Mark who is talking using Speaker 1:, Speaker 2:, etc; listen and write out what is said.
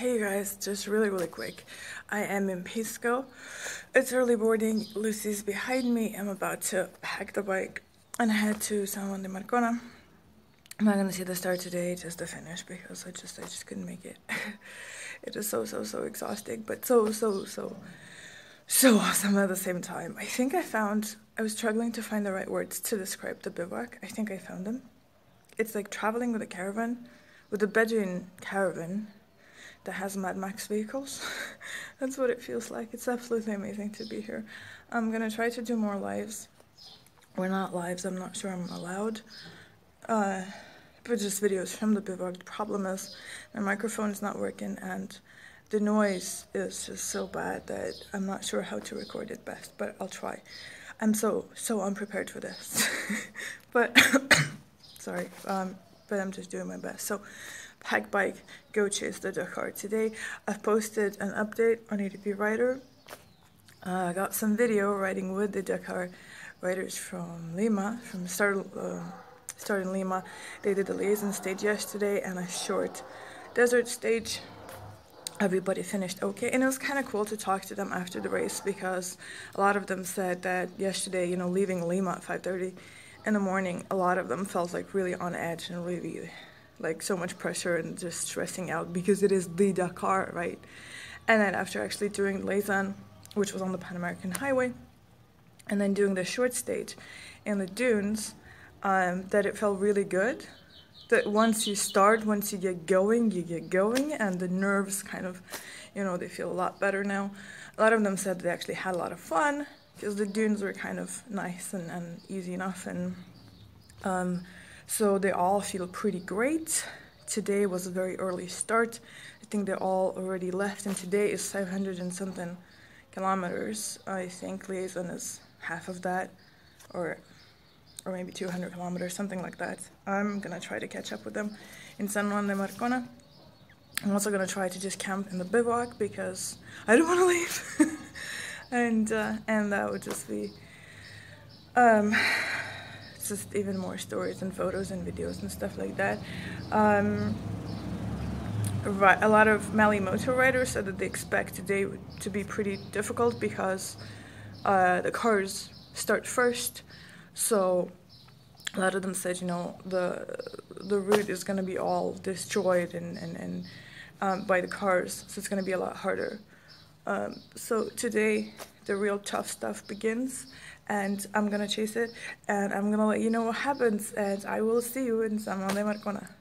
Speaker 1: Hey you guys, just really really quick. I am in Pisco. It's early morning. Lucy's behind me. I'm about to pack the bike and head to San Juan de Marcona. I'm not gonna see the start today, just the finish because I just I just couldn't make it. it is so so so exhausting, but so so so so awesome at the same time. I think I found I was struggling to find the right words to describe the bivouac. I think I found them. It's like traveling with a caravan, with a Bedouin caravan that has Mad Max vehicles. That's what it feels like. It's absolutely amazing to be here. I'm gonna try to do more lives. We're not lives, I'm not sure I'm allowed. Uh, but just videos from the bivouac. The problem is my microphone is not working and the noise is just so bad that I'm not sure how to record it best, but I'll try. I'm so, so unprepared for this. but, sorry, um, but I'm just doing my best. So, Pack Bike Go Chase the Dakar. Today I've posted an update on ADV Rider. Uh, I got some video riding with the Dakar riders from Lima, from start, uh, Lima. They did the liaison stage yesterday and a short desert stage. Everybody finished okay, and it was kind of cool to talk to them after the race because a lot of them said that yesterday, you know, leaving Lima at 5:30 in the morning, a lot of them felt like really on edge and really like so much pressure and just stressing out because it is the Dakar, right? And then after actually doing liaison, which was on the Pan American Highway, and then doing the short stage in the dunes, um, that it felt really good. That once you start, once you get going, you get going, and the nerves kind of, you know, they feel a lot better now. A lot of them said they actually had a lot of fun because the dunes were kind of nice and, and easy enough and um, so they all feel pretty great. Today was a very early start. I think they all already left, and today is 500 and something kilometers. I think liaison is half of that, or or maybe 200 kilometers, something like that. I'm gonna try to catch up with them in San Juan de Marcona. I'm also gonna try to just camp in the bivouac because I don't want to leave, and uh, and that would just be um, just even more stories and photos and videos and stuff like that. Um, a lot of Malle Moto riders said that they expect today to be pretty difficult because uh, the cars start first. So a lot of them said, you know, the the route is going to be all destroyed and and, and um, by the cars, so it's going to be a lot harder. Um, so today, the real tough stuff begins and I'm gonna chase it and I'm gonna let you know what happens and I will see you in San Juan de Marcona.